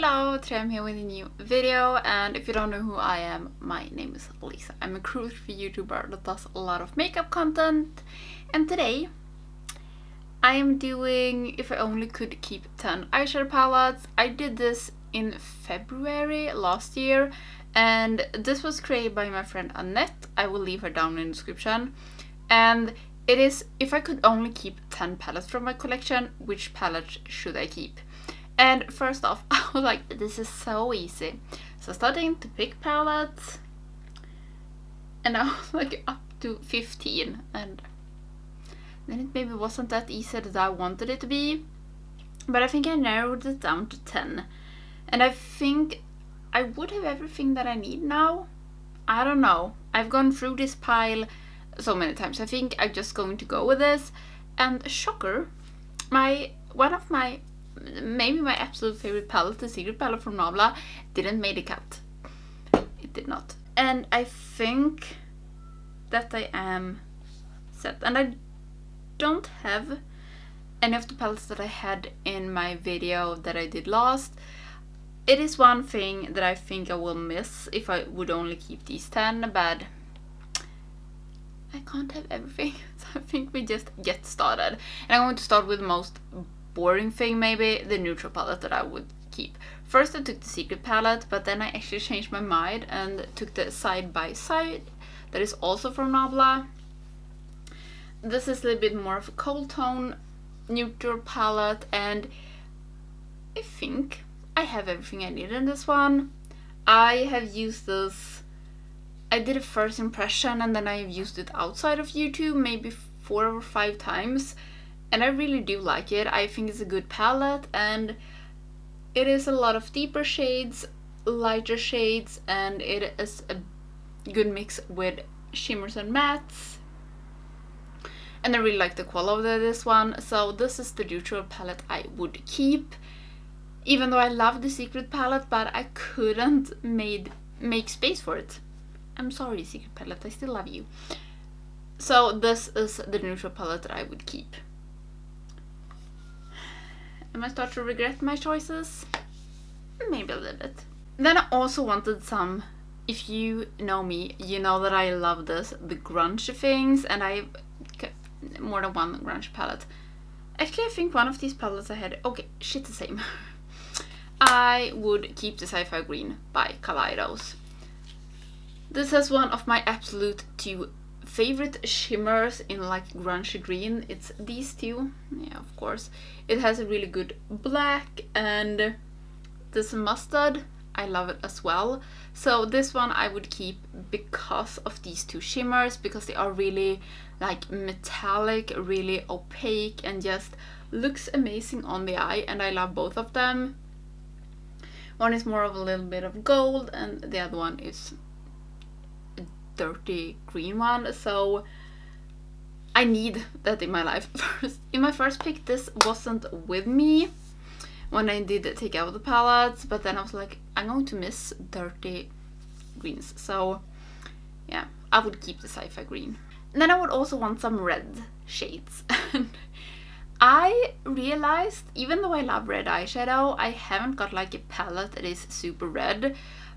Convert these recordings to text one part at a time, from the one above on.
Hello, today I'm here with a new video and if you don't know who I am, my name is Lisa. I'm a cruelty YouTuber that does a lot of makeup content and today I am doing if I only could keep 10 eyeshadow palettes. I did this in February last year and this was created by my friend Annette. I will leave her down in the description and it is if I could only keep 10 palettes from my collection, which palette should I keep? And first off, I was like, this is so easy. So starting to pick palettes, and I was like up to 15, and then it maybe wasn't that easy that I wanted it to be. But I think I narrowed it down to 10. And I think I would have everything that I need now. I don't know. I've gone through this pile so many times. I think I'm just going to go with this. And shocker, my one of my maybe my absolute favorite palette, the Secret palette from Nabla, didn't make the cut. It did not. And I think that I am set. And I don't have any of the palettes that I had in my video that I did last. It is one thing that I think I will miss if I would only keep these 10, but I can't have everything. So I think we just get started. And I'm going to start with most boring thing maybe, the neutral palette that I would keep. First I took the secret palette, but then I actually changed my mind and took the side by side that is also from Nabla. This is a little bit more of a cold tone neutral palette and I think I have everything I need in this one. I have used this, I did a first impression and then I have used it outside of YouTube maybe four or five times and I really do like it. I think it's a good palette and it is a lot of deeper shades, lighter shades, and it is a good mix with shimmers and mattes. And I really like the quality of this one, so this is the neutral palette I would keep. Even though I love the secret palette, but I couldn't made make space for it. I'm sorry, secret palette, I still love you. So this is the neutral palette that I would keep. Am I start to regret my choices? Maybe a little bit. Then I also wanted some, if you know me, you know that I love this, the grunge things, and I more than one grunge palette. Actually, I think one of these palettes I had, okay, shit the same. I would keep the Sci-Fi Green by Kaleidos. This is one of my absolute two favorite shimmers in like grungy green it's these two. Yeah of course. It has a really good black and this mustard I love it as well. So this one I would keep because of these two shimmers because they are really like metallic really opaque and just looks amazing on the eye and I love both of them. One is more of a little bit of gold and the other one is dirty green one. So I need that in my life first. In my first pick this wasn't with me when I did take out the palettes but then I was like I'm going to miss dirty greens. So yeah I would keep the sci-fi green. And then I would also want some red shades. I realized even though I love red eyeshadow I haven't got like a palette that is super red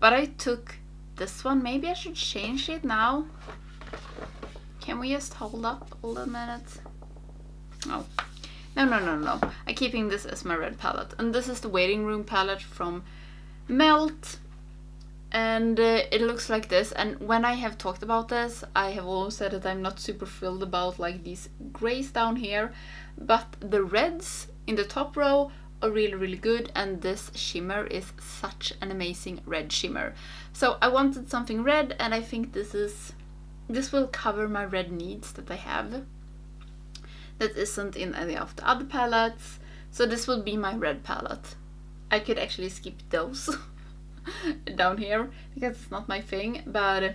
but I took this one. Maybe I should change it now. Can we just hold up a little minute? Oh. No, no, no, no. I'm keeping this as my red palette. And this is the Waiting Room palette from Melt. And uh, it looks like this. And when I have talked about this, I have always said that I'm not super thrilled about like these grays down here. But the reds in the top row really really good and this shimmer is such an amazing red shimmer. So I wanted something red and I think this is this will cover my red needs that I have that isn't in any of the other palettes. So this will be my red palette. I could actually skip those down here because it's not my thing but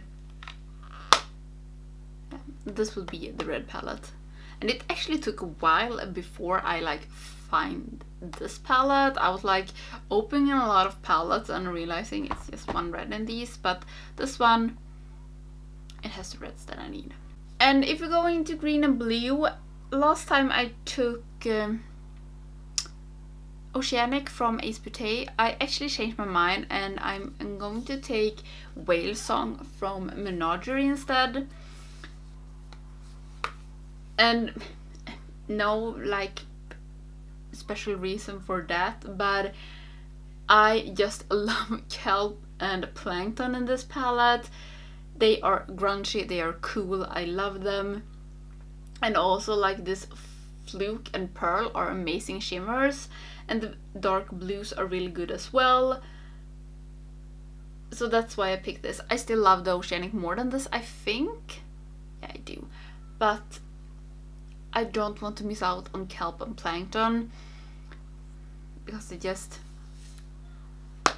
this will be the red palette. And it actually took a while before I like find this palette. I was like opening a lot of palettes and realizing it's just one red in these, but this one, it has the reds that I need. And if we go into green and blue, last time I took um, Oceanic from Ace Beauté. I actually changed my mind and I'm, I'm going to take Whale Song from Menagerie instead. And no like special reason for that, but I just love kelp and plankton in this palette. They are grungy, they are cool, I love them. And also like this fluke and pearl are amazing shimmers and the dark blues are really good as well. So that's why I picked this. I still love the Oceanic more than this, I think. Yeah, I do. But I don't want to miss out on kelp and plankton because they just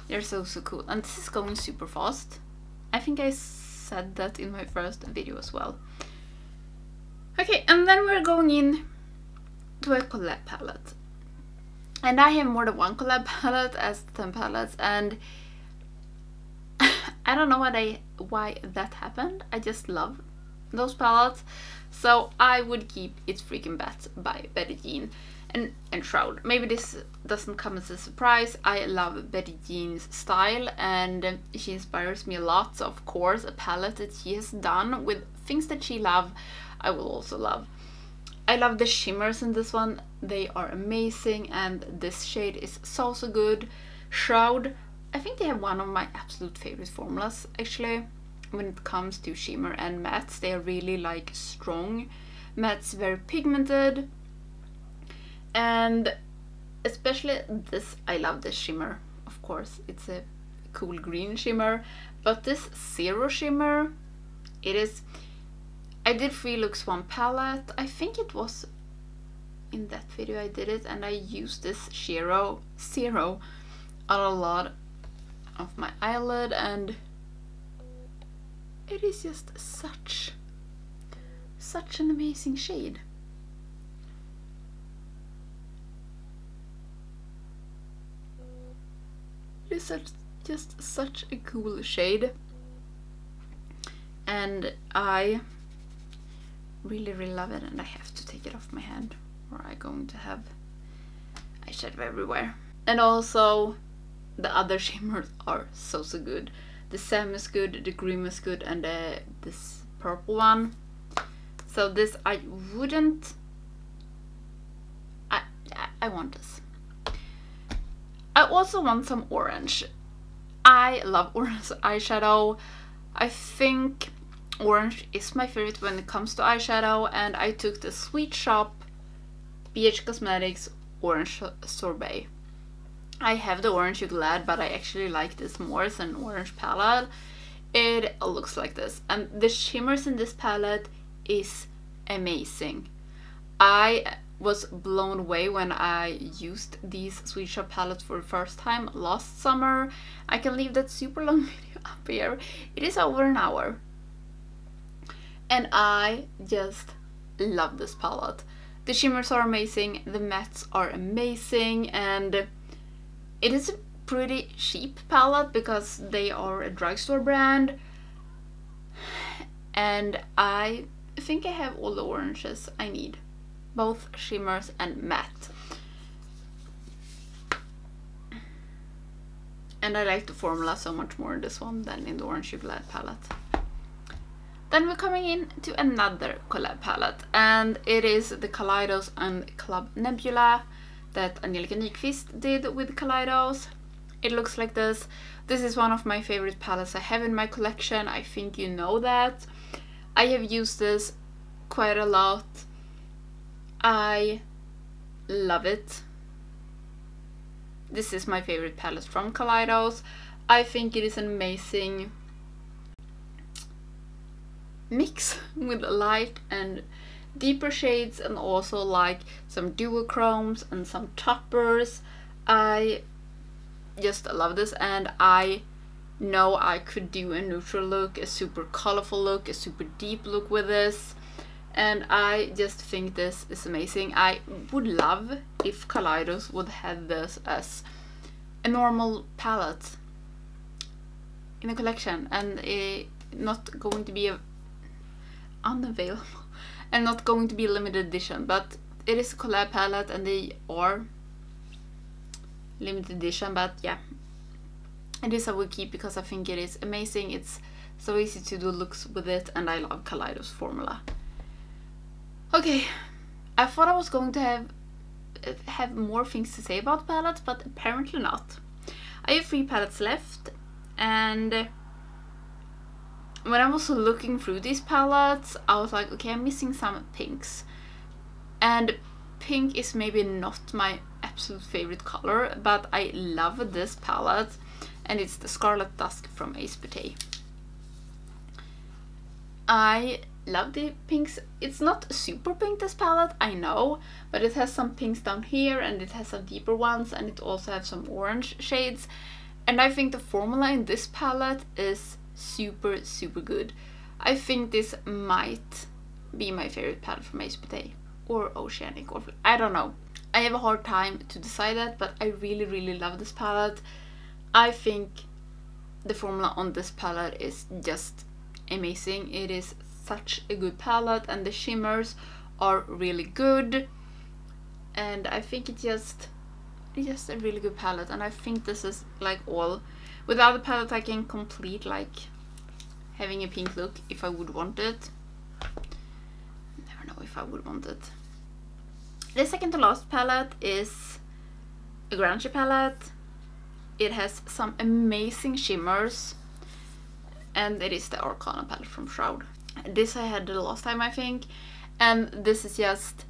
they're so so cool. And this is going super fast. I think I said that in my first video as well. Okay and then we're going in to a collab palette. And I have more than one collab palette as 10 palettes and I don't know why, they, why that happened. I just love those palettes. So I would keep It's Freaking Bet by Betty Jean and, and Shroud. Maybe this doesn't come as a surprise. I love Betty Jean's style and she inspires me a lot. So of course a palette that she has done with things that she love, I will also love. I love the shimmers in this one. They are amazing and this shade is so so good. Shroud, I think they have one of my absolute favorite formulas actually when it comes to shimmer and mattes. They are really like strong. Mattes very pigmented and especially this I love this shimmer of course. It's a cool green shimmer but this zero shimmer it is I did free looks one palette. I think it was in that video I did it and I used this zero zero on a lot of my eyelid and it is just such such an amazing shade is such, just such a cool shade. And I really, really love it. And I have to take it off my hand or I'm going to have eyeshadow everywhere. And also the other shimmers are so, so good. The Sam is good, the Grim is good, and the, this purple one. So this I wouldn't... I, I want this. I also want some orange. I love orange eyeshadow. I think orange is my favorite when it comes to eyeshadow and I took the Sweet Shop BH Cosmetics Orange Sorbet. I have the orange glad but I actually like this more as an orange palette. It looks like this and the shimmers in this palette is amazing. I was blown away when I used these Sweet Shop palettes for the first time last summer. I can leave that super long video up here. It is over an hour. And I just love this palette. The shimmers are amazing, the mattes are amazing, and it is a pretty cheap palette because they are a drugstore brand. And I think I have all the oranges I need both shimmers and matte. And I like the formula so much more in this one than in the Orange Chocolate palette. Then we're coming in to another collab palette and it is the Kaleidos and Club Nebula that Angelica Nyqvist did with Kaleidos. It looks like this. This is one of my favorite palettes I have in my collection. I think you know that. I have used this quite a lot I love it. This is my favorite palette from Kaleidos. I think it is an amazing mix with light and deeper shades and also like some duochromes and some toppers. I just love this and I know I could do a neutral look, a super colorful look, a super deep look with this and I just think this is amazing. I would love if Kaleidos would have this as a normal palette in eh, a collection and not going to be a unavailable and not going to be limited edition but it is a collab palette and they are limited edition, but yeah. it is I will keep because I think it is amazing. It's so easy to do looks with it and I love Kaleidos formula. Okay, I thought I was going to have uh, have more things to say about palettes, but apparently not. I have three palettes left and uh, when I was looking through these palettes, I was like, okay, I'm missing some pinks. And pink is maybe not my absolute favorite color, but I love this palette, and it's the Scarlet Dusk from Ace. I love the pinks. It's not super pink this palette, I know, but it has some pinks down here and it has some deeper ones and it also has some orange shades. And I think the formula in this palette is super, super good. I think this might be my favorite palette from Ace Beauté or Oceanic or I don't know. I have a hard time to decide that, but I really, really love this palette. I think the formula on this palette is just amazing. It is such a good palette and the shimmers are really good. And I think it just it's just a really good palette and I think this is like all. without the palette I can complete like having a pink look if I would want it. Never know if I would want it. The second to last palette is a Grungy palette. It has some amazing shimmers and it is the Arcana palette from Shroud. This I had the last time I think and this is just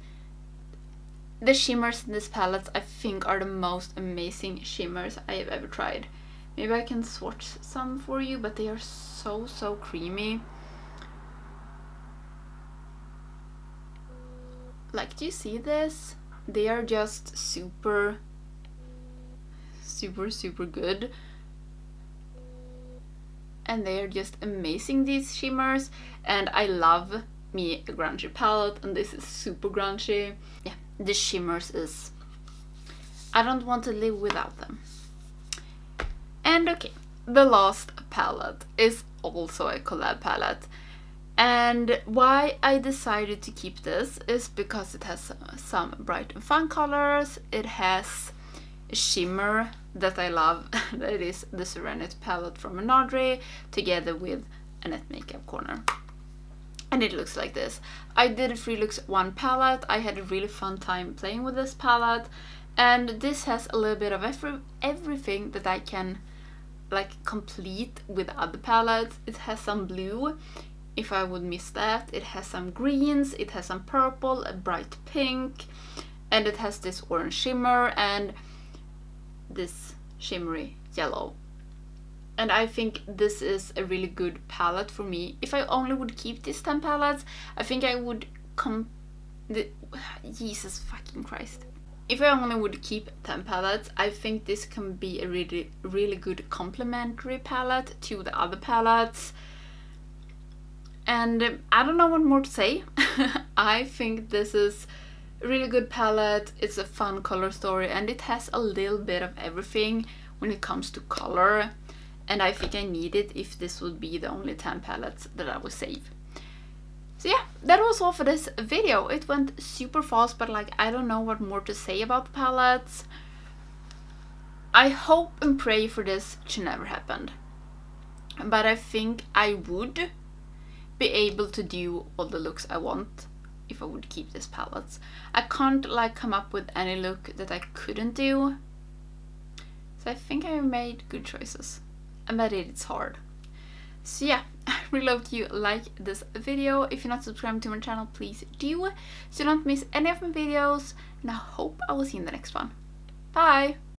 the shimmers in this palette I think are the most amazing shimmers I have ever tried. Maybe I can swatch some for you but they are so so creamy. like do you see this they are just super super super good and they are just amazing these shimmers. And I love me a grungy palette and this is super grungy. Yeah the shimmers is I don't want to live without them. And okay the last palette is also a collab palette. And why I decided to keep this is because it has some bright and fun colors. It has shimmer that I love. that is the Serenity palette from Menagerie together with Annette Makeup Corner. And it looks like this. I did a Free Looks 1 palette. I had a really fun time playing with this palette. And this has a little bit of every, everything that I can like complete with other palettes. It has some blue, if I would miss that. It has some greens, it has some purple, a bright pink, and it has this orange shimmer and this shimmery yellow. And I think this is a really good palette for me. If I only would keep these 10 palettes, I think I would come... Jesus fucking Christ. If I only would keep 10 palettes, I think this can be a really, really good complementary palette to the other palettes. And um, I don't know what more to say. I think this is really good palette. It's a fun color story and it has a little bit of everything when it comes to color. And I think I need it if this would be the only 10 palettes that I would save. So yeah, that was all for this video. It went super fast, but like I don't know what more to say about palettes. I hope and pray for this to never happen. But I think I would be able to do all the looks I want if I would keep these palettes. I can't like come up with any look that I couldn't do. So I think I made good choices. And that it's hard. So yeah, I really hope you like this video. If you're not subscribed to my channel, please do. So you don't miss any of my videos. And I hope I will see you in the next one. Bye!